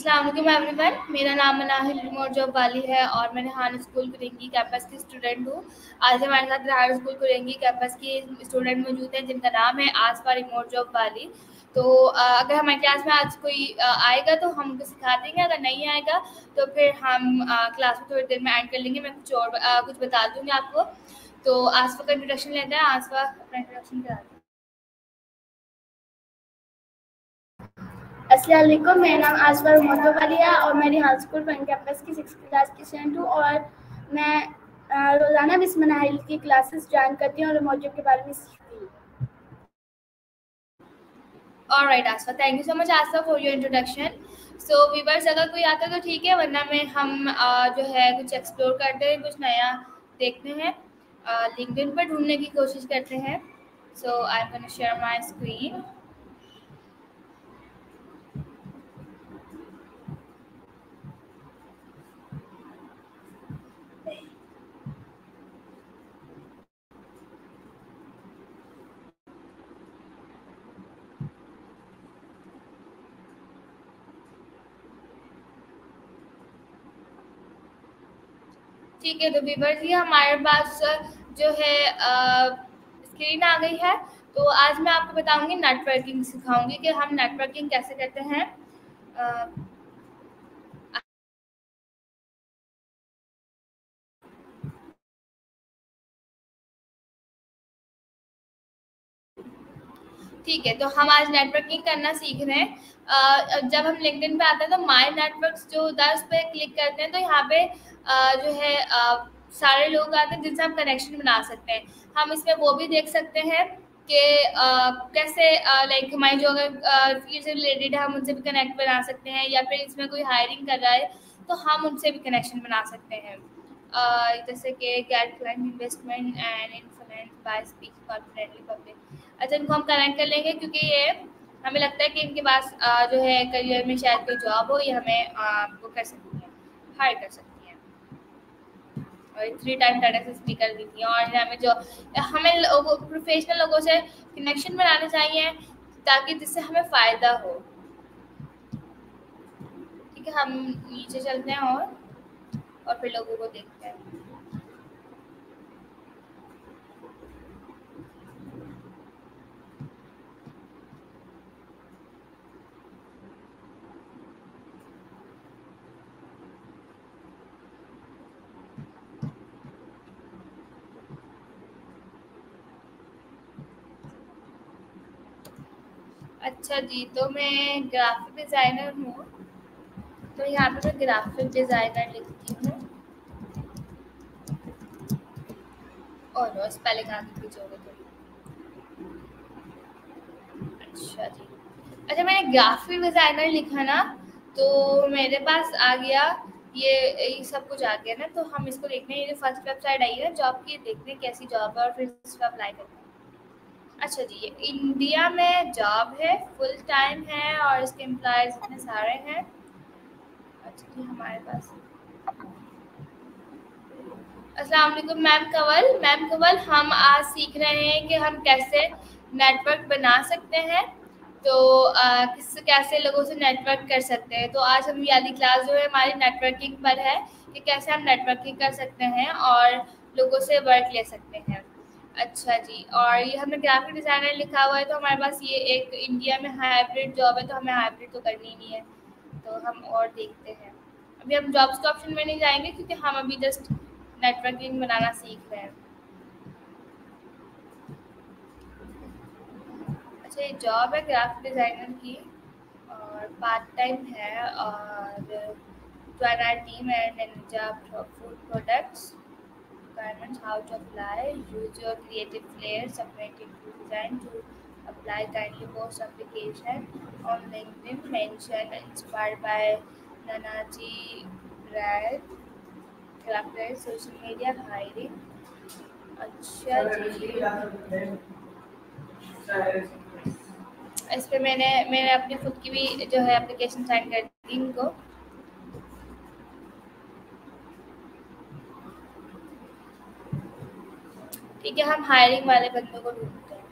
वालेकुम एवरीवन। मेरा नाम मनाहिल रिमोट जॉब वाली है और मैं रिहान स्कूल कुरेंगी कैंपस की स्टूडेंट हूँ। आज हमारे साथ रिहान स्कूल कुरेंगी कैंपस की स्टूडेंट मौजूद हैं, जिनका नाम है आसपा रिमोट जॉब वाली। तो अगर हमारे क्लास में आज कोई आएगा तो हम उनको सिखा देंगे, अगर नहीं आएगा तो फिर हम क्लास में थोड़ी देर में एंड कर लेंगे। मैं कुछ और कुछ बता दूँगी आपको। तो आसपा का इंट्रोडक्शन लेते हैं। आसपा अपना इंट्रोडक्शन करा असलम मेरा नाम आसवर वाली है और मेरी हाई स्कूल फन कैंपस की सिक्स क्लास की स्टूडेंट हूँ और मैं रोज़ाना बिस्मनाहिल की क्लासेस ज्वाइन करती हूँ और मौजूद के बारे में सीखती हूँ Alright, Asfa. Thank you so much, Asfa, for your introduction. So, अगर कोई आता है तो ठीक है वरना में हम जो है कुछ एक्सप्लोर करते हैं कुछ नया देखते हैं लिंक्डइन पर ढूँढने की कोशिश करते हैं so I am share my screen ठीक है तो बीबर जी, हमारे पास जो है स्क्रीन आ गई है। तो आज मैं आपको बताऊँगी नेटवर्किंग सिखाऊँगी कि हम नेटवर्किंग कैसे करते हैं। ठीक है तो हम आज नेटवर्किंग करना सीख रहे हैं। जब हम लिंक्डइन पे आते हैं तो माय नेटवर्क्स जो होता है उस पर क्लिक करते हैं तो यहाँ पे जो है सारे लोग आते हैं जिनसे हम कनेक्शन बना सकते हैं। हम इसमें वो भी देख सकते हैं कि कैसे लाइक हमारी जो अगर फ़ील्ड से रिलेटेड है, हम उनसे भी कनेक्ट बना सकते हैं, या फिर इसमें कोई हायरिंग कर रहा है तो हम उनसे भी कनेक्शन बना सकते हैं। जैसे कि get client investment and influence by speaking confidently public अच्छा इनको हम कनेक्ट कर लेंगे क्योंकि ये हमें लगता है कि इनके पास जो है करियर में शायद कोई जॉब हो, ये हमें वो कर सकती है हायर कर सकती है। और थ्री टाइम टाटा से स्पीकर दी थी और हमें जो, हमें लोगों प्रोफेशनल लोगों से कनेक्शन बनाने चाहिए ताकि जिससे हमें फ़ायदा हो। ठीक है, हम नीचे चलते हैं और और फिर लोगों को देखते हैं। अच्छा जी तो मैं ग्राफिक डिज़ाइनर हूँ। तो यहाँ पे मैं ग्राफिक डिज़ाइनर लिखती हूँ। और बस स्पेलिंग आगे पीछे हो अच्छा जी। अच्छा मैंने ग्राफिक डिज़ाइनर लिखा ना तो मेरे पास आ गया, ये ये सब कुछ आ गया ना तो हम इसको देखने ये फ़र्स्ट वेबसाइट आई है जॉब की, देखते हैं कैसी जॉब है और फिर इस पर अप्लाई करते हैं। अच्छा जी, इंडिया में जॉब है फुल टाइम है और इसके एम्प्लॉयज़ इतने सारे हैं? अच्छा जी, हमारे पास। अस्सलाम वालेकुम मैम कंवल। मैम कंवल, हम आज सीख रहे हैं कि हम कैसे नेटवर्क बना सकते हैं। तो किस, कैसे लोगों से नेटवर्क कर सकते हैं। तो आज हम वाली क्लास जो है हमारी नेटवर्किंग पर है कि कैसे हम नेटवर्किंग कर सकते हैं और लोगों से वर्क ले सकते हैं। अच्छा जी, और ये हमने ग्राफिक डिज़ाइनर लिखा हुआ है तो हमारे पास ये एक इंडिया में हाइब्रिड जॉब है तो हमें हाइब्रिड तो करनी नहीं है तो हम और देखते हैं। अभी हम जॉब्स के ऑप्शन में नहीं जाएँगे, क्योंकि हम अभी जस्ट नेटवर्किंग बनाना सीख रहे हैं। अच्छा ये जॉब है ग्राफिक डिज़ाइनर की, और पार्ट टाइम है, और join team and food products requirements, how to apply, use your creative flair, submit it to design to apply, kindly post application on LinkedIn, mention inspired by Nanaji Brad, character, social media, hiring. अच्छा जी इस पर मैंने मैंने अपनी खुद की भी जो है एप्लीकेशन साइन कर दी इनको ठीक है, हम हायरिंग वाले बंदों को ढूंढते हैं।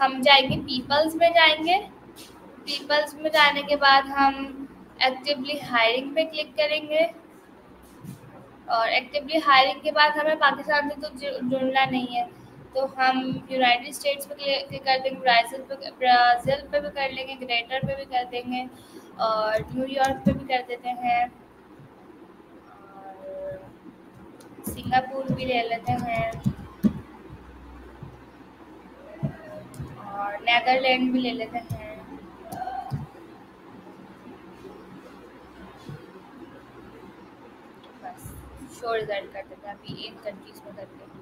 हम जाएँगे पीपल्स में जाएँगे। पीपल्स में जाने के बाद हम एक्टिवली हायरिंग पे क्लिक करेंगे। और एक्टिवली हायरिंग के बाद हमें पाकिस्तान से तो जुड़ना नहीं है। तो हम यूनाइटेड स्टेट्स पे क्लिक कर देंगे ब्राज़ील पे ब्राज़ील पे भी कर लेंगे ग्रेटर पे भी कर देंगे। और न्यूयॉर्क पे भी कर देते हैं। और सिंगापुर भी ले लेते हैं। और नेदरलैंड भी ले लेते हैं। बस शो रिज़ल्ट कर देते हैं, अभी इन कंट्रीज़ में करके।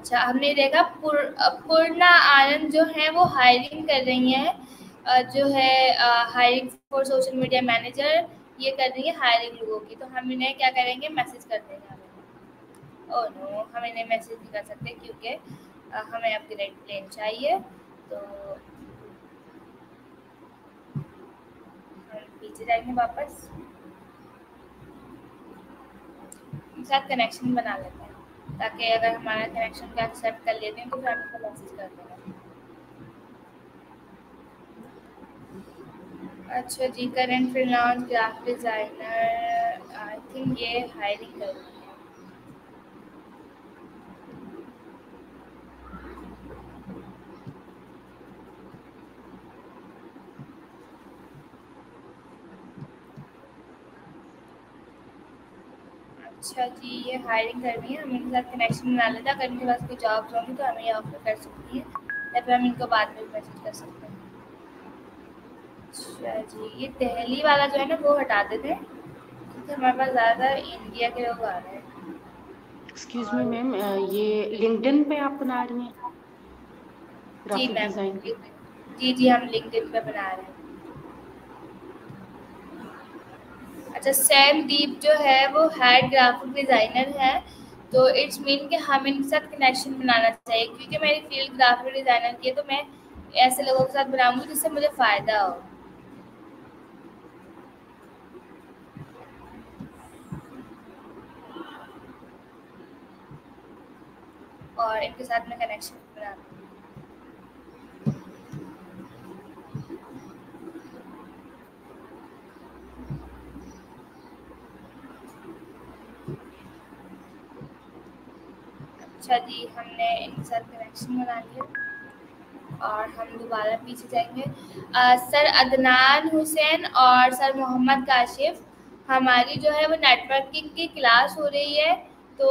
अच्छा हमने देखा पुर, पूर्णा आनंद जो है वो हायरिंग कर रही हैं। जो है hiring for social media manager ये कर रही है हायरिंग लोगों की। तो हम इन्हें क्या करेंगे? मैसेज कर देंगे ओ नो हम इन्हें मैसेज नहीं कर सकते क्योंकि हमें अपग्रेड प्लेन चाहिए। तो हम पीछे जाएँगे वापस। कनेक्शन बना लेते ताकि अगर हमारा कनेक्शन का एक्सेप्ट कर लेते हैं तो फिर हमको मैसेज कर देंगे। अच्छा जी current freelance graphic designer I think ये हायरिंग कर अच्छा जी ये हायरिंग कर रही है। हम इनके साथ कनेक्शन बना लेते हैं। अगर इनके पास कोई जॉब्स होंगी तो हमें ये ऑफ़र कर सकती है। या फिर हम इनको बाद में मैसेज कर सकते हैं। अच्छा जी ये दहली वाला जो है ना वो हटा देते हैं। क्योंकि हमारे पास ज़्यादातर इंडिया के लोग आ रहे हैं। एक्सक्यूज मी मैम ये लिंक्डइन पे आप बना रही हैं? जी मैम जी जी हम लिंक्डइन पे बना रहे हैं। अच्छा सैम दीप जो है, वो हेड ग्राफिक डिज़ाइनर है तो इट्स मीन कि हम इनके साथ कनेक्शन बनाना चाहिए, क्योंकि मेरी फ़ील्ड ग्राफिक डिज़ाइनर की है तो मैं ऐसे लोगों के साथ बनाऊँगी जिससे मुझे फ़ायदा हो। और इनके साथ मैं कनेक्शन बना अच्छा जी हमने इनके साथ कनेक्शन बना लिया और हम दोबारा पीछे जाएँगे। आ, सर अदनान हुसैन और सर मोहम्मद काशिफ हमारी जो है वो नेटवर्किंग की क्लास हो रही है तो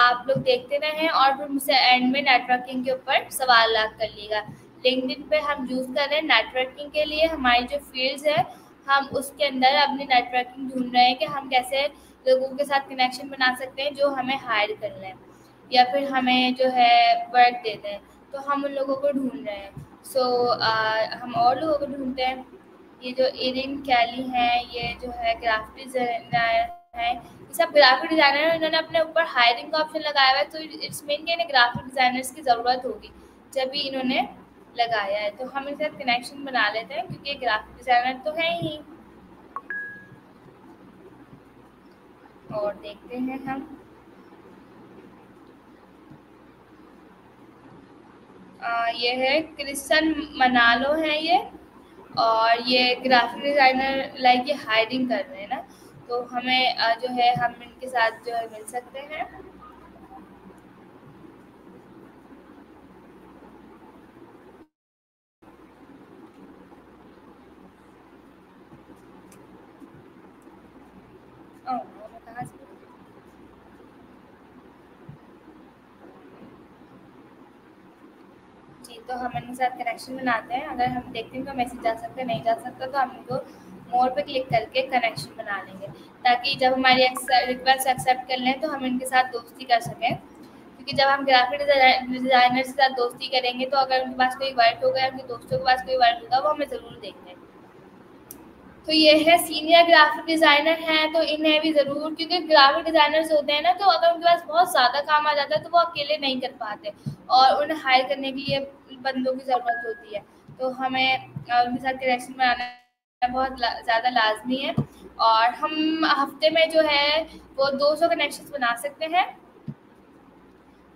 आप लोग देखते रहें और फिर मुझसे एंड में नेटवर्किंग के ऊपर सवाल कर लीजिएगा लिंकडिन पे हम यूज़ कर रहे हैं नेटवर्किंग के लिए हमारी जो फील्ड्स है हम उसके अंदर अपनी नेटवर्किंग ढूंढ रहे हैं कि हम कैसे लोगों के साथ कनेक्शन बना सकते हैं जो हमें हायर करना है। या फिर हमें जो है वर्क देते हैं तो हम उन लोगों को ढूंढ रहे हैं। सो so, हम और लोगों को ढूंढते हैं। ये जो इरिन कैली हैं ये जो है ग्राफिक डिज़ाइनर हैं ये सब ग्राफिक डिज़ाइनर हैं। इन्होंने अपने ऊपर हायरिंग का ऑप्शन लगाया हुआ है तो इट्स मीन कि इन्हें ग्राफिक डिज़ाइनर्स की ज़रूरत होगी जब भी इन्होंने लगाया है। तो हम इनके साथ कनेक्शन बना लेते हैं क्योंकि ग्राफिक डिज़ाइनर तो है ही। और देखते हैं हम। ये है क्रिस्टन मनालो है ये, और ये ग्राफिक डिज़ाइनर लाइक ये हायरिंग कर रहे हैं ना तो हमें जो है, हम इनके साथ जो है मिल सकते हैं तो हम इनके साथ कनेक्शन बनाते हैं। अगर हम देखते हैं तो मैसेज जा सकता है, नहीं जा सकता तो हम इनको मोर पे क्लिक करके कनेक्शन बना लेंगे। ताकि जब हमारी रिक्वेस्ट एक्सेप्ट कर लें तो हम इनके साथ दोस्ती कर सकें। क्योंकि जब हम ग्राफिक डिज़ाइनर के साथ दोस्ती करेंगे तो अगर उनके पास कोई वर्क होगा या उनके दोस्तों के पास कोई वर्क होगा, वो हमें ज़रूर देंगे। तो ये है सीनियर ग्राफिक डिज़ाइनर हैं तो इन्हें भी ज़रूर क्योंकि ग्राफिक डिज़ाइनर्स होते हैं ना तो अगर उनके पास बहुत ज़्यादा काम आ जाता है तो वो अकेले नहीं कर पाते और उन्हें हायर करने के लिए बंदों की ज़रूरत होती है। तो हमें उनके साथ कनेक्शन बनाना बहुत ला, ज़्यादा लाजमी है और हम हफ़्ते में जो है वो 200 कनेक्शन बना सकते हैं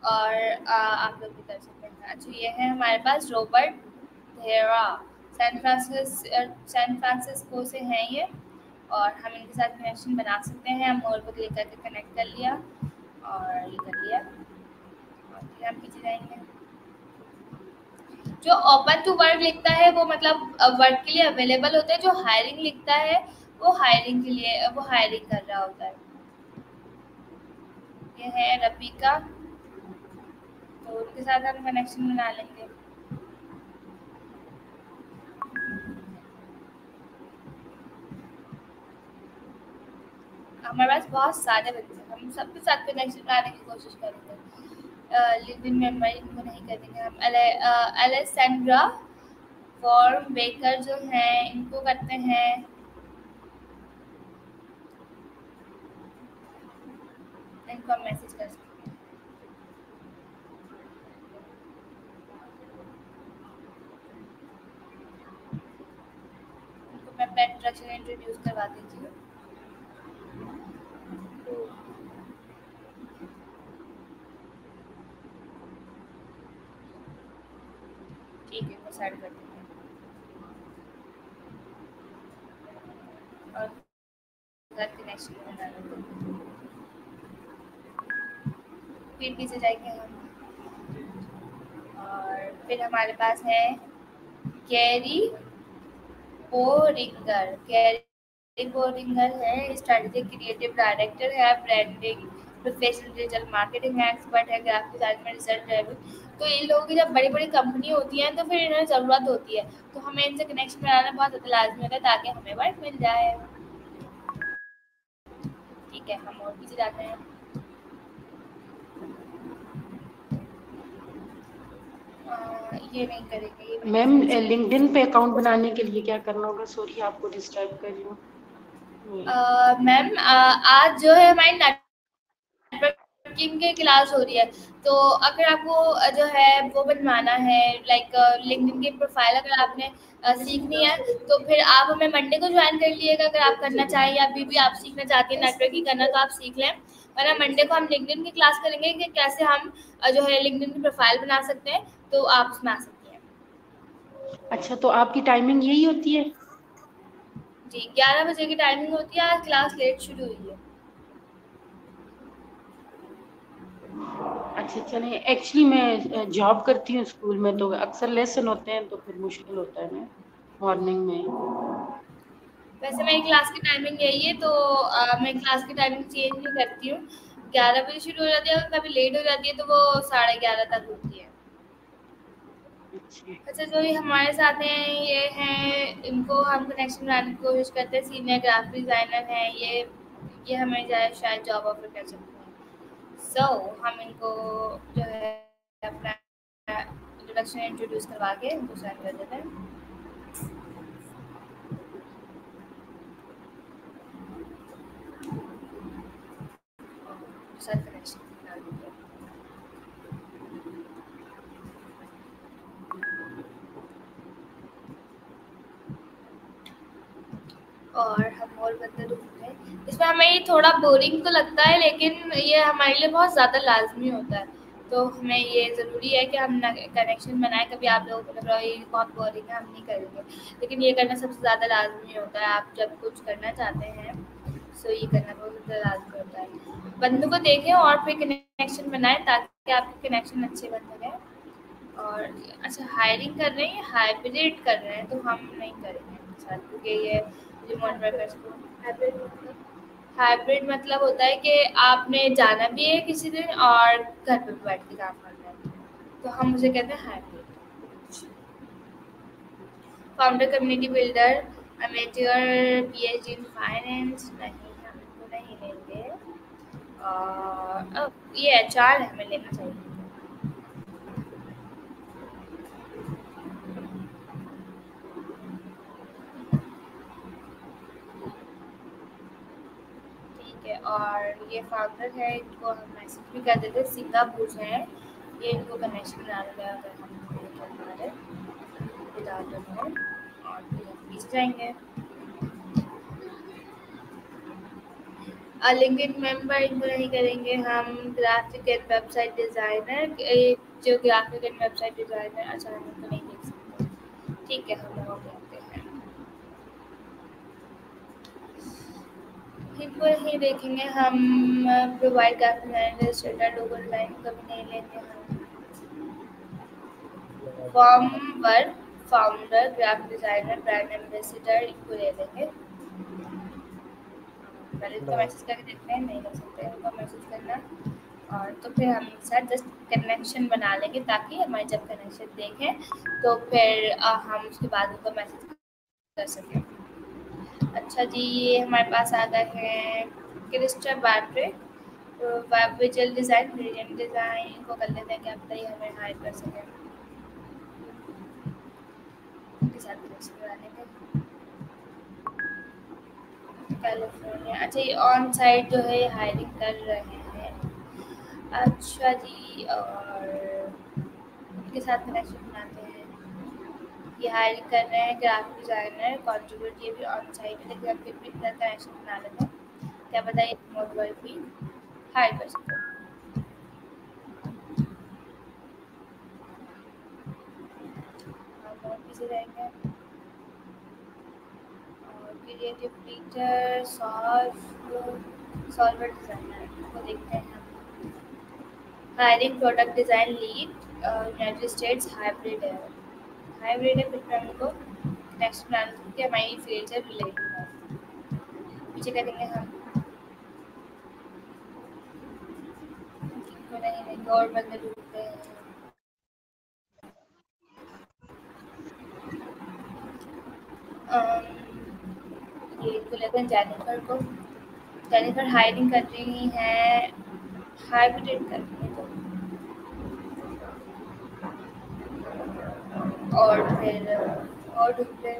और आ, आप लोग भी कर सकते हैं। अच्छा ये है हमारे पास रॉबर्ट धेरा सैन फ्रांसिस सैन फ्रांसिस्को से हैं ये, और हम इनके साथ कनेक्शन बना सकते हैं। हम मोर पर क्लिक करके कनेक्ट कर लिया और ये कर लिया। और फिर हम पीछे जाएँगे। जो ओपन टू वर्क लिखता है, वो मतलब वर्क के लिए अवेलेबल होता है। जो हायरिंग लिखता है, वो हायरिंग के लिए, वो हायरिंग कर रहा होता है। ये है रबीका। तो उनके साथ हम कनेक्शन बना लेंगे। हमारे पास बहुत सारे बच्चे हैं। हम सबके साथ कनेक्शन बनाने की कोशिश करेंगे लिविंग मेंबर इनको नहीं करेंगे हम। एलेसेंड्रा फॉर्म बेकर जो हैं, इनको करते हैं। इनको मैसेज कर सकते मैं अपना इंट्रोडक्शन इंट्रोड्यूस करवा दीजिए साइड कर हूँ और फिर पीछे जाएँगे हम और फिर हमारे पास है कैरी पोरिंगर कैरी पोरिंगर है स्ट्रेटेजिक क्रिएटिव डायरेक्टर है branding professional digital marketing expert है ग्राफिक डिज़ाइन में रिसर्च ड्राइविंग तो इन लोगों की जब बड़ी बड़ी कंपनी होती है तो फिर इन्हें ज़रूरत होती है। तो हमें इनसे कनेक्शन बनाना बहुत लाजमी होता है ताकि हमें वर्क मिल जाए। ठीक है हम और पीछे जाते हैं। ये नहीं करेंगे मैम लिंक्डइन पे अकाउंट बनाने के लिए क्या करना होगा? सॉरी आपको डिस्टर्ब कर रही हूँ। मैम आज जो है हमारी नेटवर्किंग की क्लास हो रही है। तो अगर आपको जो है वो बनवाना है लाइक लिंक्डइन की प्रोफ़ाइल अगर आपने सीखनी है तो फिर आप हमें मंडे को ज्वाइन कर लीजिएगा। अगर आप करना चाहें या अभी भी आप सीखना चाहते हैं नेटवर्किंग करना तो आप सीख लें। वरना मंडे को हम लिंक्डइन की क्लास करेंगे कि कैसे हम जो है लिंक्डइन की प्रोफ़ाइल बना सकते हैं तो आप उसमें आ सकती हैं। अच्छा तो आपकी टाइमिंग यही होती है? जी ग्यारह बजे की टाइमिंग होती है आज क्लास लेट शुरू हुई है। अच्छा चले एक्चुअली मैं जॉब करती हूँ स्कूल में तो अक्सर लेसन होते हैं तो फिर मुश्किल होता है मॉर्निंग में वैसे मेरी क्लास की टाइमिंग यही है तो आ, मैं क्लास की टाइमिंग चेंज नहीं करती हूँ। ग्यारह बजे शुरू हो जाती है और कभी लेट हो जाती है तो वो साढ़े ग्यारह तक होती है। अच्छा। जो ये हमारे साथ हैं ये हैं इनको हम कनेक्शन बनाने की कोशिश करते हैं। सीनियर ग्राफिक डिज़ाइनर हैं ये ये हमें शायद जॉब ऑफ़र कर सकते हैं। सो so, हम इनको जो है अपना इंट्रोडक्शन इंट्रोड्यूस करवा के इनको साइन कर देते हैं। सर कनेक्शन और हम और बंदे ढूंढ रहे इसमें हमें ये थोड़ा बोरिंग तो लगता है, लेकिन ये हमारे लिए बहुत ज़्यादा लाजमी होता है। तो हमें ये ज़रूरी है कि हम कनेक्शन बनाएँ, कभी आप लोगों को लग रहा है ये बहुत बोरिंग है, हम नहीं करेंगे। लेकिन ये करना सबसे ज़्यादा लाजमी होता है, आप जब कुछ करना चाहते हैं सो ये करना बहुत ज़्यादा लाजमी होता है। बंदों को देखें और फिर कनेक्शन बनाएँ, ताकि आपके कनेक्शन अच्छे बन सकें। और अच्छा हायरिंग कर रहे हैं हाइब्रिड कर रहे हैं तो हम नहीं करेंगे क्योंकि ये रिमोट वर्कर्स को हाइब्रिड मतलब होता है कि आपने जाना भी है किसी दिन और घर पे भी बैठ के काम करना है। तो हम उसे कहते हैं hybrid founder community builder amateur P H in finance नहीं, हम इनको नहीं लेंगे। और ये एच आर हमें लेना चाहिए है और ये फाउंडर है, इनको हम मैसेज भी कर देते सिंगापुर से हैं। ये इनको कनेक्शन बना देगा अगर हम हमारे हैं और फिर हम पीछे जाएँगे। मेंबर इनको नहीं करेंगे, हम ग्राफिक एंड वेबसाइट डिज़ाइनर जो ग्राफिक एंड वेबसाइट डिज़ाइनर नहीं देख सकते। ठीक है, हम लोग करते हैं इनको नहीं देखेंगे हम provide graphic designer logo design कभी नहीं लेते हम form work founder graphic designer brand ambassador इनको ले लेंगे। पहले इनको मैसेज करके देखते हैं नहीं कर सकते इनको मैसेज करना। और तो फिर हम साथ जस्ट कनेक्शन बना लेंगे ताकि हमारे जब कनेक्शन देखें तो फिर हम उसके बाद उनको मैसेज कर सकें। अच्छा जी, ये हमारे पास आ गए हैं Christer battery visual design gradient design इनको कर लेते हैं कि आप तरी हमें हाइड कर सकें। कैलिफ़ोर्निया अच्छा ये ऑन साइट जो है हायरिंग कर रहे हैं। अच्छा जी, और उनके साथ कनेक्शन बनाते हैं। ये हायरिंग कर रहे हैं ग्राफिक डिज़ाइनर कॉन्ट्रीब्यूट ये भी ऑन साइट है, लेकिन फिर भी इतना कनेक्शन बना लेते हैं। क्या बताइए रिमोट वर्क भी हायर कर सकते हैं और क्रिएटिव सॉल्व सॉल्वर डिज़ाइनर को देखते हैं hiring product design lead United States hybrid है। हाइब्रिड है फिर हम को नेक्स्ट प्लान कि हमारी फ़ील्ड से रिलेटेड है पीछे करेंगे हम? नहीं नहीं और बंदे ढूंढते हैं। ये को लेकर जेनिफर को। जेनिफर हायरिंग कर रही है हाइब्रिड कर रही है तो और फिर, और दूसरे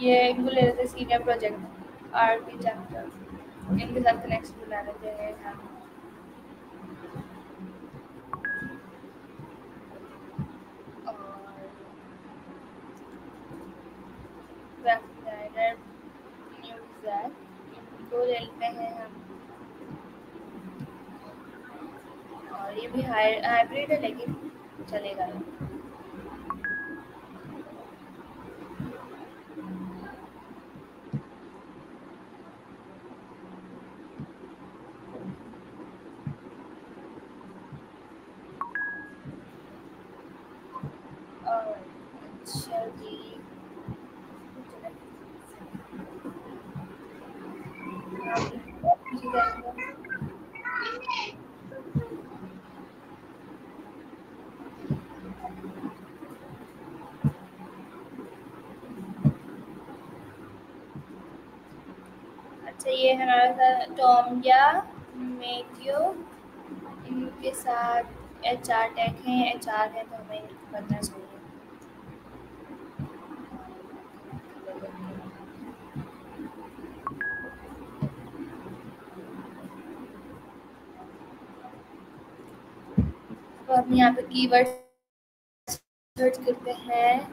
ये इनको ले लेते senior project R P chapter इनके साथ कनेक्शन बना लेते हम डिज़ाइनर न्यूज़ इनको ले लेते हैं हम। हाइब्रिड है लेकिन चलेगा। और अच्छा था टॉम या मैथ्यू इनके साथ एच आर टैग हैं एच आर है तो हमें करना चाहिए। तो हम यहाँ पे कीवर्ड सर्च करते हैं।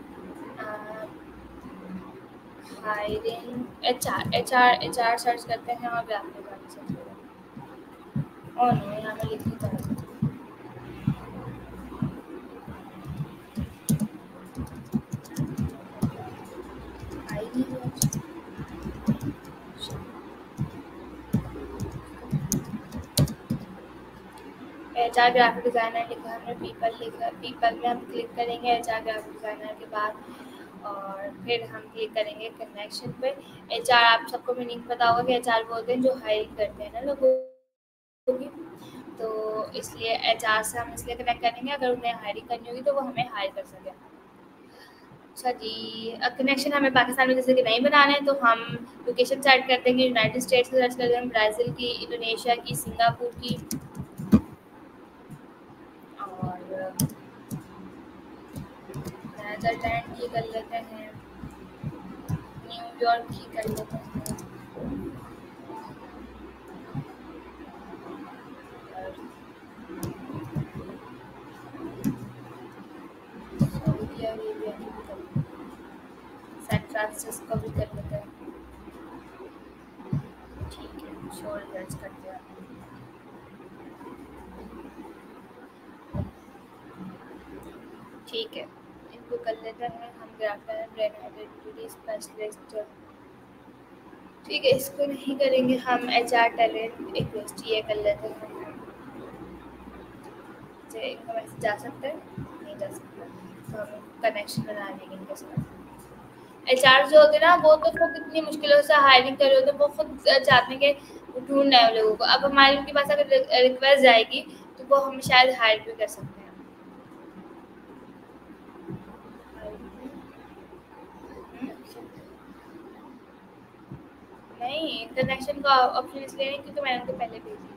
Hiring H R H R H R search करते हैं और डिज़ाइन सर्च करते हैं और नो यहाँ पे लिख देता हूँ ID H R graphic designer लिखा हमने पीपल लिखा पीपल में हम क्लिक करेंगे एच आर ग्राफिक डिज़ाइनर के बाद और फिर हम ये करेंगे कनेक्शन पे। एच आर आप सबको मीनिंग पता होगा कि एच बोलते हैं जो हायरिंग करते हैं ना लोगों की। तो इसलिए एच आर से हम इसलिए कनेक्ट करेंगे, अगर उन्हें हायरिंग करनी होगी तो वो हमें हायर कर सके। अच्छा जी कनेक्शन हमें पाकिस्तान में जैसे कि नहीं बनाना है तो हम लोकेशन सेट कर देंगे यूनाइटेड स्टेट्स की सर्च कर देंगे ब्राज़ील की इंडोनेशिया की सिंगापुर की। नीदरलैंड की कर लेते हैं। न्यूयॉर्क की कर लेते हैं। फ्रांसिस्को भी कर लेते हैं। ठीक है कर दिया ठीक है। इनको कर लेते हैं। हम ग्राफर स्पेशलिस्ट ठीक है, इसको नहीं करेंगे हम एच आर टैलेंट एक ये कर लेते हैं। इनका मैसेज जा सकता है, नहीं जा सकता। तो हम कनेक्शन बना लेंगे इनके साथ। एच आर जो होते हैं ना, वो तो खुद इतनी मुश्किलों से हायरिंग कर रहे होते हैं, वो खुद चाहते हैं कि ढूंढ रहे हैं लोगों को। अब हमारी उनके पास अगर रिक्वेस्ट जाएगी तो वो हम शायद हायर भी कर सकते हैं। नहीं इंटरनेशनल का ऑप्शन इसलिए नहीं क्योंकि मैंने उनको पहले भेजी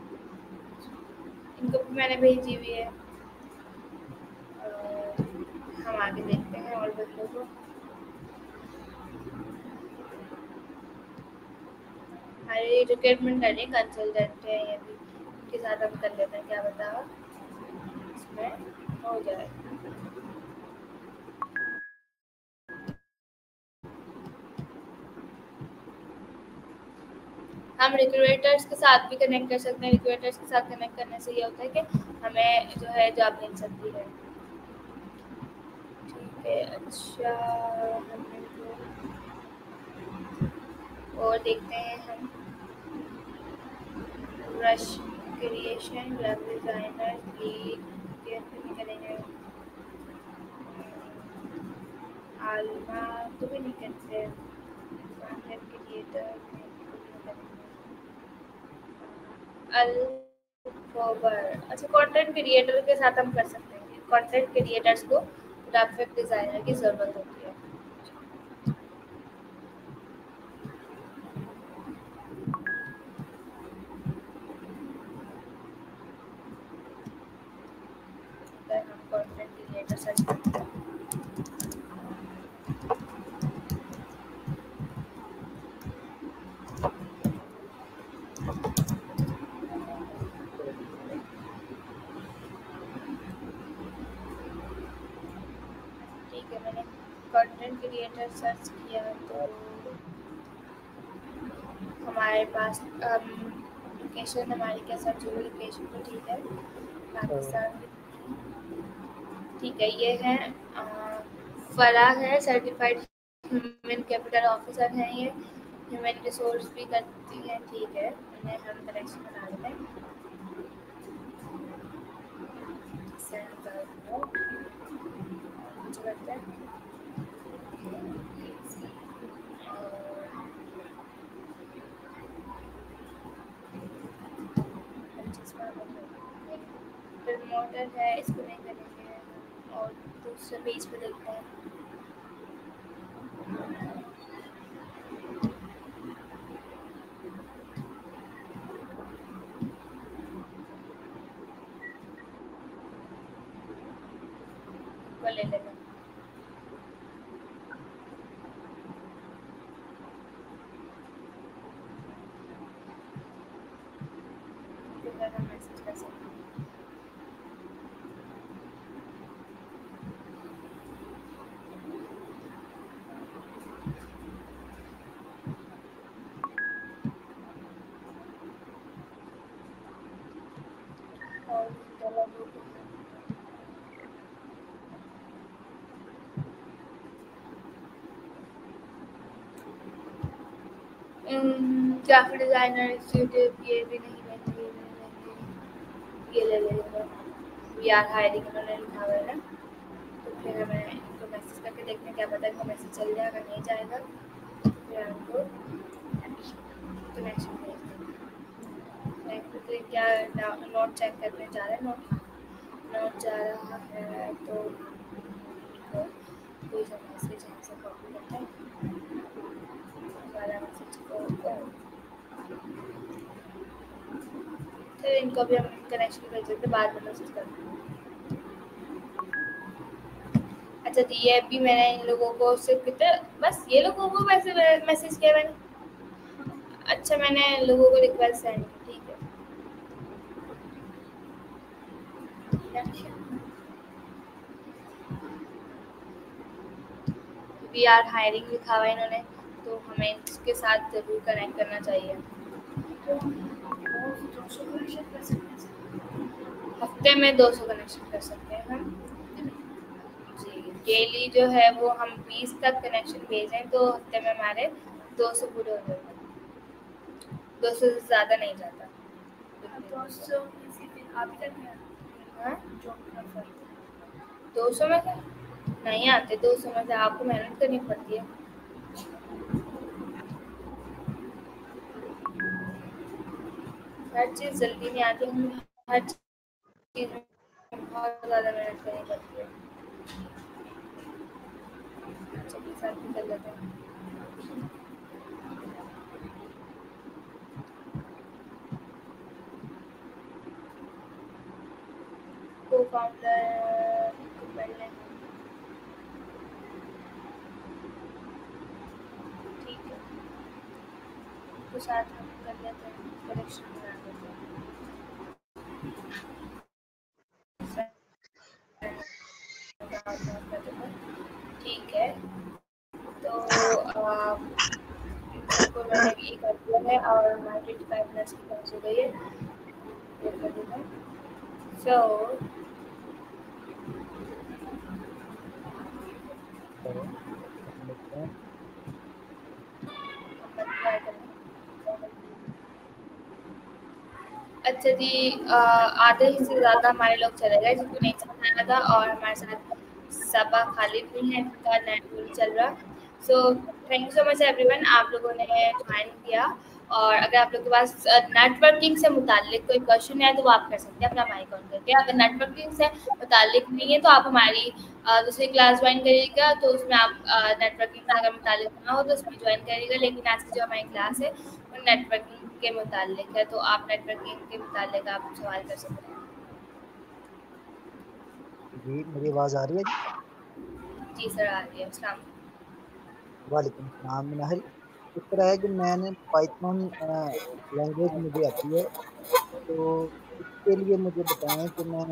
इनको भी मैंने भेजी हुई है। हम आगे देखते हैं और बच्चों को। हमारी रिक्रूटमेंट कर रही कंसल्टेंट है ये भी। उनके साथ हम कर लेते हैं, क्या बताओ? इसमें हो जाए। हम रिक्रूटर्स के साथ भी कनेक्ट कर सकते हैं रिक्रूटर्स के साथ कनेक्ट करने से ये होता है कि हमें जो है जॉब मिल सकती है। ठीक है अच्छा और देखते हैं हम। रश क्रिएशन वेब डिज़ाइनर की करेंगे। आलमा तो भी नहीं करते। क्रिएटर अच्छा कंटेंट क्रिएटर के साथ हम कर सकते हैं। कंटेंट क्रिएटर्स को ग्राफिक डिज़ाइनर की ज़रूरत होती है हम कंटेंट क्रिएटर सर्च करते हैं कंटेंट क्रिएटर सर्च किया तो हमारे पास लोकेशन हमारी क्या सर्च हुई लोकेशन तो ठीक है। पाकिस्तान ठीक है ये है फरा है सर्टिफाइड ह्यूमन कैपिटल ऑफिसर हैं ये। ह्यूमन रिसोर्स भी करती हैं ठीक है इन्हें हम कनेक्शन बना लेते हैं। सेंड करते हैं। प्रमोटर है इसको नहीं करेंगे और दूसरे पेज पे देखते हैं। ले लेना मैसेज कर सकते हैं ग्राफिक डिज़ाइनर यूट्यूब ये भी नहीं लेंगे ये नहीं लेंगे ये ले लेंगे वी आर हायरिंग इन्होंने लिखा हुआ है तो फिर हमें इनको मैसेज करके देखते क्या पता इनको मैसेज चल जाएगा नहीं जाएगा फिर हमको कनेक्शन भेज देंगे क्या नोट चेक करने जा रहे हैं नोट नोट जा रहा है तो कोई सा मैसेज यहाँ से कॉपी करते हैं वाला मैसेज को फिर इनको भी हम कनेक्शन भेज देते बाद में मैसेज करते हैं अच्छा तो ये भी मैंने इन लोगों को सिर्फ़ कितने, बस ये लोगों को वैसे मैसेज किया मैंने। अच्छा मैंने लोगों को रिक्वेस्ट सेंड की, ठीक है। वी आर हायरिंग लिखा हुआ है इन्होंने तो हमें इसके साथ ज़रूर कनेक्ट करना चाहिए। हफ़्ते में 200 कनेक्शन कर सकते हैं हम जी डेली जो है वो हम बीस तक कनेक्शन भेजें तो हफ़्ते में हमारे दो सौ पूरे हो जाते दो सौ से ज़्यादा नहीं जाता। हाँ? दो सौ में से नहीं आते दो सौ में से आपको मेहनत करनी पड़ती है। हर चीज़ जल्दी नहीं आती हर चीज़ बहुत ज़्यादा मेहनत करनी पड़ती है। चलिए साथ में co-founder ठीक है तो साथ कर लेते हैं कनेक्शन बना देते हैं। ठीक है। तो इसको मैंने ये कर दिया है और हमारी ट्वेंटी फाइव मिनट्स की पहुँच हो गई है। कर देता So, अच्छा जी आधे ही से ज़्यादा हमारे लोग चले गए जिनको नहीं समझ था और हमारे साथ सबा खालिद भी हैं जिनका नेटवर्क चल रहा। So thank you so much everyone आप लोगों ने ज्वाइन किया। और अगर आप लोग के पास नेटवर्किंग से मुतालिक कोई क्वेश्चन है तो वो आप कर सकते हैं अपना माइक ऑन करके। अगर नेटवर्किंग से मुतालिक नहीं है तो आप हमारी दूसरी क्लास ज्वाइन करिएगा तो उसमें आप नेटवर्किंग से अगर मुतालिक ना हो तो उसमें ज्वाइन करिएगा। लेकिन आज की जो हमारी क्लास है, वो नेटवर्किंग के मुतालिक है तो आप नेटवर्किंग के मुतालिक आप सवाल कर सकते हैं। जी मेरी आवाज़ आ रही है जी? सर आ रही है। अस्सलाम वालेकुम। सलाम नाहिल। इस तरह है कि मैंने पाइथन लैंग्वेज मुझे आती है तो इसके लिए मुझे बताएँ कि मैं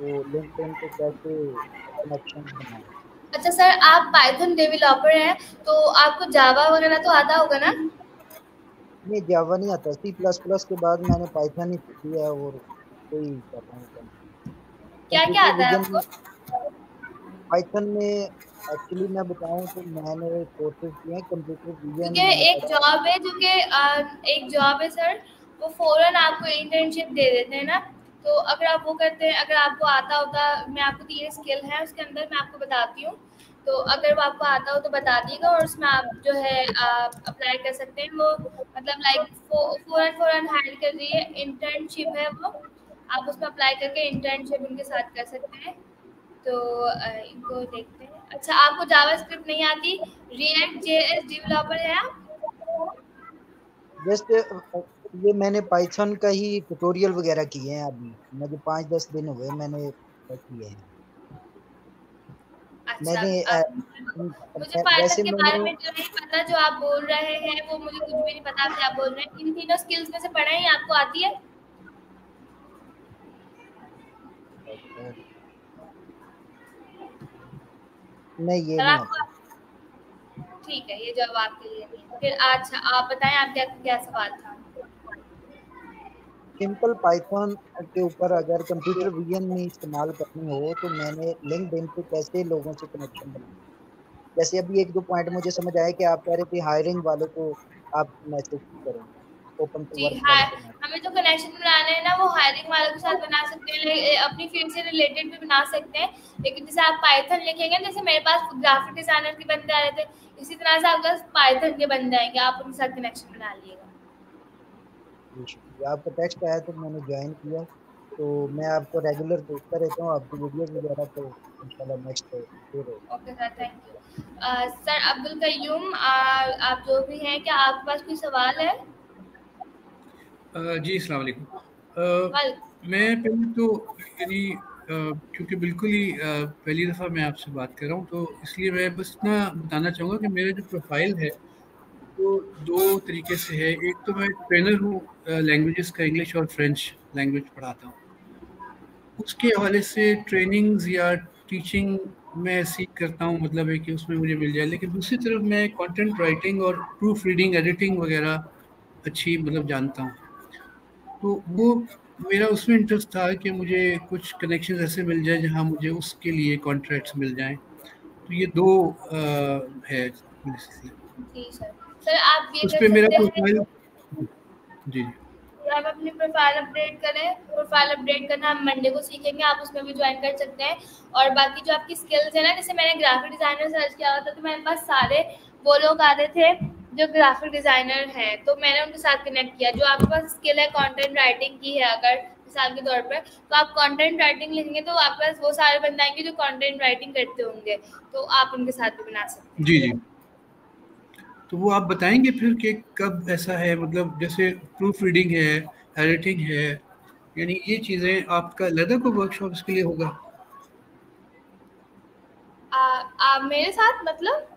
वो लिंक्डइन पे कैसे कनेक्शन बनाऊँ? अच्छा सर आप पाइथन डेवलपर हैं तो आपको जावा वगैरह तो आता होगा ना? नहीं जावा नहीं आता। सी प्लस प्लस के बाद मैंने पाइथन ही सीखी है और कोई कर रहा हूँ क्या क्या आता है आपको? पाइथन में एक्चुअली मैं बताऊँ तो मैंने कोर्सेज किए हैं कंप्यूटर विजन क्योंकि एक जॉब है जो कि एक जॉब है सर वो फ़ौरन आपको इंटर्नशिप दे देते हैं ना। तो अगर आप वो करते हैं अगर आपको आता होता मैं आपको तीन स्किल है उसके अंदर मैं आपको बताती हूँ। तो अगर वो आपको आता हो तो बता दीजिएगा और उसमें आप जो है, आप अप्लाई कर सकते हैं। वो मतलब लाइक फ़ौरन फ़ौरन हायर कर रही है इंटर्नशिप है वो। आप उसमें अप्लाई करके इंटर्नशिप उनके साथ कर सकते हैं। तो इनको देखते हैं। अच्छा आपको जावास्क्रिप्ट नहीं आती? रिएक्ट जेएस डेवलपर है आप? जस्ट, ये मैंने पाइथन का ही ट्यूटोरियल वगैरह किए हैं अभी। मुझे पाँच दस दिन हुए मैंने किए हैं। अच्छा मैंने आ, मुझे पाइथन के बारे में जो नहीं पता जो आप बोल रहे हैं वो मुझे कुछ भी नहीं पता आप क्या बोल रहे हैं। इन तीनों स्किल्स में से पढ़ा है आपको आती है? नहीं ये नहीं ठीक है ये जवाब आपके लिए नहीं फिर अच्छा आप बताएँ आप क्या क्या सवाल था? सिंपल पाइथन के ऊपर अगर कंप्यूटर विजन में इस्तेमाल करनी हो तो मैंने लिंक्डइन पे कैसे लोगों से कनेक्शन बनाना जैसे अभी एक दो पॉइंट मुझे समझ आया कि आप कह रहे थे हायरिंग वाले को आप मैसेज करें ओपन टू वर्क हाँ हमें जो कनेक्शन बनाने हैं ना वो हायरिंग वालों के साथ बना सकते हैं अपनी फ़ील्ड से रिलेटेड भी बना सकते हैं। लेकिन जैसे आप पाइथन लिखेंगे जैसे मेरे पास ग्राफिक डिज़ाइनर के बंदे आ रहे थे इसी तरह से आपके पाइथन के बंदे आएँगे आप उनके साथ कनेक्शन बना शुक्रिया। आपका टेक्स्ट आया तो मैंने ज्वाइन किया। तो मैं आपको रेगुलर देखता रहता हूँ आपकी वीडियोस वगैरह तो इंशाल्लाह नेक्स्ट फिर okay sir thank you sir Abdul Qayyum आप जो भी हैं क्या आपके पास कोई सवाल है? अ, जी अस्सलाम वालेकुम। अ, मैं पहले तो यानी क्योंकि बिल्कुल ही पहली दफ़ा मैं आपसे बात कर रहा हूँ तो इसलिए मैं बस इतना बताना चाहूँगा कि मेरा जो प्रोफ़ाइल है वो दो तरीके से है। एक तो मैं ट्रेनर हूँ लैंग्वेजेस का इंग्लिश और फ्रेंच लैंग्वेज पढ़ाता हूँ। उसके हवाले से ट्रेनिंग्स या टीचिंग मैं सीख करता हूँ मतलब है कि उसमें मुझे मिल जाए। लेकिन दूसरी तरफ़ मैं कंटेंट राइटिंग और प्रूफ रीडिंग एडिटिंग वगैरह अच्छी मतलब जानता हूँ। तो वो मेरा उसमें इंटरेस्ट था कि मुझे कुछ कनेक्शन ऐसे मिल जाए जहाँ मुझे उसके लिए कॉन्ट्रैक्ट्स मिल जाएँ। तो ये दो आ, है। सर आप ये उस पे मेरा प्रोफ़ाइल जी जी। आप अपनी प्रोफ़ाइल अपडेट करें। प्रोफ़ाइल अपडेट करना हम मंडे को सीखेंगे आप उसमें भी ज्वाइन कर सकते हैं। और बाकी जो आपकी स्किल्स है ना जैसे मैंने ग्राफिक डिज़ाइनर सर्च किया हुआ था तो मेरे पास सारे वो लोग आ रहे थे जो ग्राफिक डिज़ाइनर हैं। तो मैंने उनके साथ कनेक्ट किया। जो आपके पास स्किल है कंटेंट राइटिंग की है अगर मिसाल के तौर पर तो आप कंटेंट राइटिंग लिखेंगे तो आपके पास वो सारे बंद आएँगे जो कंटेंट राइटिंग करते होंगे। तो आप उनके साथ भी बना सकते हैं। जी जी। तो वो आप बताएँगे फिर कि कब ऐसा है? मतलब जैसे प्रूफ रीडिंग है एडिटिंग है यानी ये चीज़ें आपका लदा को वर्कशॉप इसके लिए होगा। आ, आ, मेरे साथ मतलब?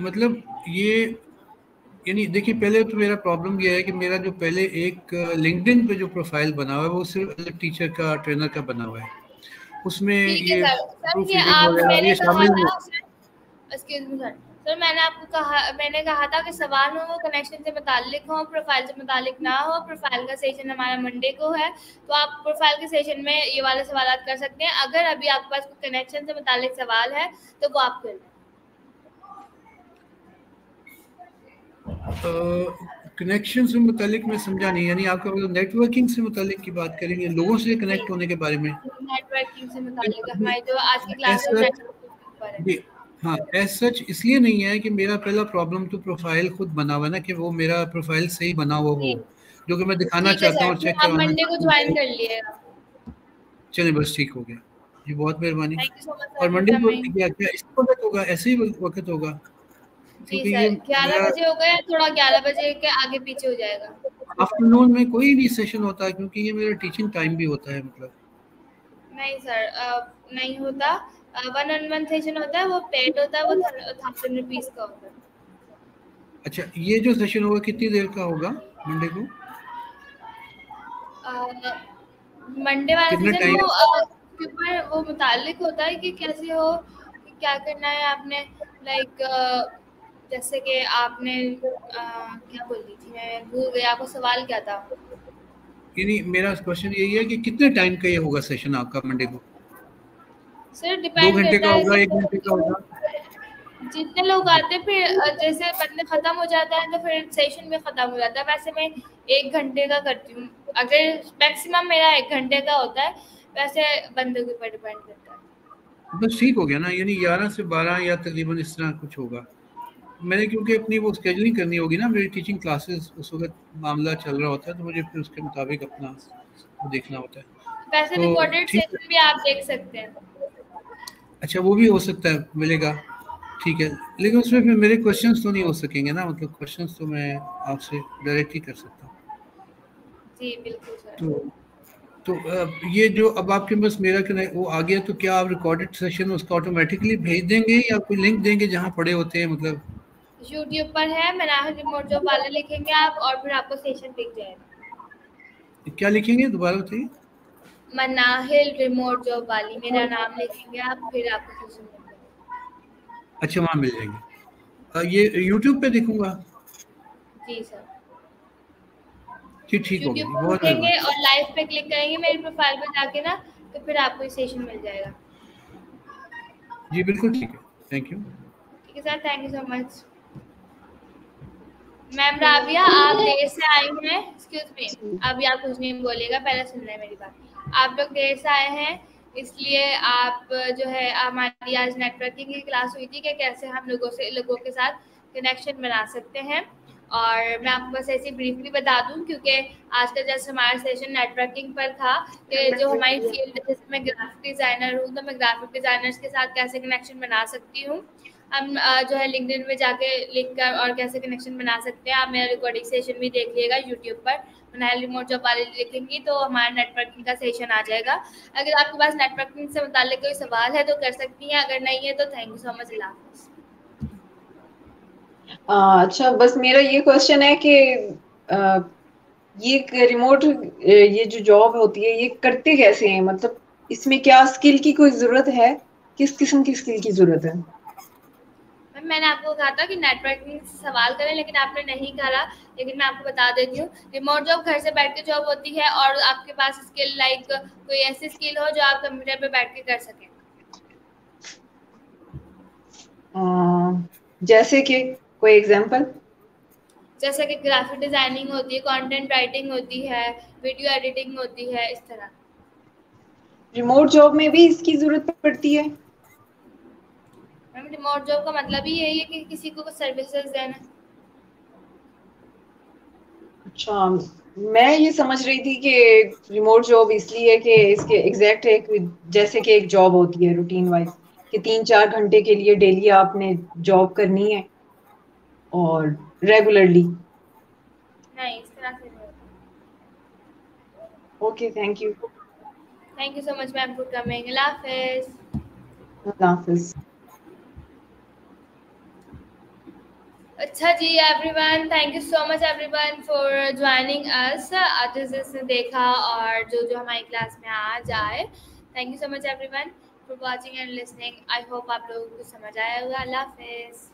मतलब ये यानी देखिए पहले तो मेरा प्रॉब्लम ये है कि मेरा जो पहले एक लिंक्डइन पे जो प्रोफ़ाइल बना हुआ है वो सिर्फ़ टीचर का ट्रेनर का बना हुआ है। उसमें ये, ये आप मैंने शामिल है। सर मैंने आपको कहा मैंने कहा था कि सवाल हो वो कनेक्शन से मुतालिक हो प्रोफ़ाइल से मुतालिक ना हो प्रोफ़ाइल का सेशन हमारा मंडे को है तो आप प्रोफ़ाइल के सेशन में ये वाले सवाल कर सकते हैं। अगर अभी आपके पास कोई कनेक्शन से मुतालिक सवाल है तो वो आप कर कनेक्शन से मुतालिक मैं समझा नहीं यानी आपका मतलब नेटवर्किंग से मुतालिक की बात करेंगे लोगों से कनेक्ट होने के बारे में? नेटवर्किंग से मुतालिक हमारी जो आज की क्लास है हाँ एज सच इसलिए नहीं है कि मेरा पहला प्रॉब्लम तो प्रोफ़ाइल खुद बना हुआ ना कि वो मेरा प्रोफ़ाइल सही बना हुआ हो जो कि मैं दिखाना चाहता हूँ चेक करवाना मंडे को ज्वाइन कर लिएगा चलिए बस ठीक हो गया। जी बहुत मेहरबानी। और मंडे को क्या क्या इस वक्त होगा ऐसे ही वक्त होगा? ग्यारह बजे होगा या थोड़ा ग्यारह बजे के आगे पीछे हो जाएगा। आफ्टरनून में कोई भी सेशन होता है क्योंकि ये मेरा टीचिंग टाइम भी होता है मतलब। नहीं सर नहीं होता। वन ऑन वन सेशन होता है वो पेड होता है वो थाउज़ेंड रुपीज़ का होता है। अच्छा ये जो सेशन होगा कितनी देर का होगा मंडे को? मंडे वाला सेशन वो ऊपर वो मुतालिक होता है कि कैसे हो कि क्या करना है आपने लाइक जैसे कि आपने आ, क्या बोल रही थी मैं भूल गई आपको सवाल क्या था? यानी मेरा क्वेश्चन यही है कि कितने टाइम का ये होगा सेशन आपका मंडे को? सर डिपेंड दो घंटे का होगा एक घंटे का होगा। जितने लोग आते फिर जैसे बंदे खत्म हो जाता है तो फिर सेशन भी खत्म हो जाता है। वैसे मैं एक घंटे का करती हूँ। अगर मैक्सिमम मेरा एक घंटे का होता है वैसे बंदे के ऊपर डिपेंड करता है। बस ठीक हो गया ना यानी ग्यारह से बारह या तकरीबन इस तरह कुछ होगा। मैंने क्योंकि अपनी वो स्केजलिंग करनी होगी ना मेरी टीचिंग क्लासेस उस वक्त मामला चल रहा होता है तो मुझे फिर उसके मुताबिक अपना देखना होता है। वैसे रिकॉर्डेड तो सेशन भी आप देख सकते हैं। अच्छा वो भी हो सकता है मिलेगा। ठीक है लेकिन उसमें फिर मेरे क्वेश्चंस तो नहीं हो सकेंगे ना मतलब क्वेश्चंस तो मैं आपसे डायरेक्ट ही कर सकता हूँ। जी बिल्कुल सर। तो तो ये जो अब आपके पास मेरा वो आ गया तो क्या आप रिकॉर्डेड सेशन उसका ऑटोमेटिकली भेज देंगे या कोई लिंक देंगे जहाँ पड़े होते हैं मतलब? यूट्यूब पर है मनाहिल रिमोट जॉब वाले लिखेंगे आप और फिर आपको सेशन दिख जाएगा। क्या लिखेंगे? दोबारा बताइए। मनाहिल रिमोट जॉब वाली मेरा नाम लिखेंगे आप फिर आपको अच्छा वहाँ मिल जाएँगे। ये यूट्यूब पे देखूँगा? जी सर। जी ठीक हो गया बहुत और लाइव पे क्लिक करेंगे मेरी प्रोफ़ाइल पे जाके ना तो फिर आपको सेशन मिल जाएगा। जी बिल्कुल ठीक है। थैंक यू ठीक है sir thank you so much ma'am Rabia आप देर से आई हैं। एक्सक्यूज मी अभी आप कुछ नहीं बोलिएगा पहले सुन रहे मेरी बात। आप लोग देर से आए हैं इसलिए आप जो है हमारी आज नेटवर्किंग की क्लास हुई थी कि कैसे हम लोगों से लोगों के साथ कनेक्शन बना सकते हैं। और मैं आपको बस ऐसे ब्रीफली बता दूँ क्योंकि आज का जैसे हमारा सेशन नेटवर्किंग पर था कि जो हमारी फ़ील्ड जैसे मैं ग्राफिक डिज़ाइनर हूँ तो मैं ग्राफिक डिज़ाइनर्स के साथ कैसे कनेक्शन बना सकती हूँ। हम जो है लिंकडिन में जाके लिख कर और कैसे कनेक्शन बना सकते हैं आप मेरा रिकॉर्डिंग सेशन भी देख लीजिएगा यूट्यूब पर। बनाए रिमोट जॉब वाले लिखेंगी तो हमारा नेटवर्किंग का सेशन आ जाएगा। अगर आपके पास नेटवर्किंग से मुतालिक कोई सवाल है तो कर सकती हैं, अगर नहीं है तो थैंक यू सो मच अल्लाह अच्छा बस मेरा ये क्वेश्चन है कि ये रिमोट ये जो जॉब होती है, ये करते कैसे हैं? मतलब इसमें क्या स्किल की कोई ज़रूरत है? किस किस्म की स्किल की ज़रूरत है? मैंने आपको कहा था कि नेटवर्किंग से सवाल करें लेकिन आपने नहीं कहा लेकिन मैं आपको बता देती हूँ। रिमोट जॉब घर से बैठ के जॉब होती है और आपके पास स्किल लाइक कोई ऐसी स्किल हो जो आप कंप्यूटर पे बैठ के कर सकें। जैसे कि कोई एग्जांपल जैसे कि ग्राफिक डिज़ाइनिंग होती है कंटेंट राइटिंग होती है वीडियो एडिटिंग होती है इस तरह। रिमोट जॉब में भी इसकी ज़रूरत पड़ती है? मैम रिमोट जॉब का मतलब ही यही है कि किसी को सर्विसेज़ देना। अच्छा मैं ये समझ रही थी कि रिमोट जॉब इसलिए कि इसके एग्जैक्ट एक जैसे कि एक जॉब होती है रूटीन वाइज कि तीन चार घंटे के लिए डेली आपने जॉब करनी है और रेगुलरली नहीं इस तरह से okay thank you thank you so much ma'am for coming अल्लाह हाफिज़। अल्लाह हाफिज़। अच्छा जी everyone thank you so much everyone for joining us जिस जिसने देखा और जो जो हमारी क्लास में आ जाए thank you so much everyone for watching and listening I hope आप लोगों को समझ आया होगा। अल्लाह हाफिज़।